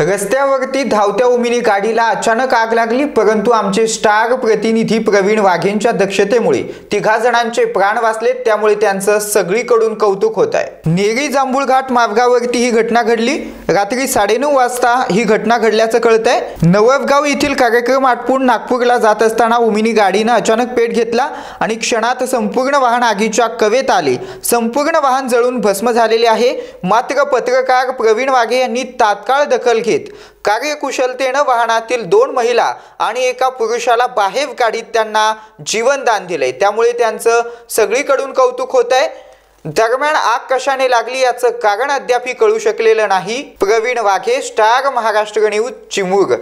रस्त्यावरती धावत्या उमिनी गाडीला अचानक आग लागली परंतु आमचे स्टार प्रतिनिधी प्रवीण वाघेंच्या दक्षतेमुळे तिघा जणांचे प्राण वाचले त्यामुळे त्यांचं सगळीकडून कौतुक होत आहे. नेरी जांभूळघाट मार्गावरती ही घटना घडली. रात्री साडेनऊ वाजता ही घटना घडल्याचं कळत आहे नवबगाव येथील कार्यक्रम आटपून नागपूरला जात असताना उमिनी गाडीनं अचानक पेट घेतला आणि क्षणात संपूर्ण वाहन आगीच्या कवेत आले. संपूर्ण वाहन जळून भस्म झालेले आहे. मात्र पत्रकार प्रवीण वाघे यांनी तात्काळ दखल घेत कार्यकुशलतेनं वाहनातील दोन महिला आणि एका पुरुषाला बाहेर काढीत त्यांना जीवनदान दिले त्यामुळे त्यांचं सगळीकडून कौतुक होत आहे दरम्यान आग कशाने लागली याचं कारण अद्याप कळू शकलेलं नाही. Pravin Waghe star Maharashtra news Chimur.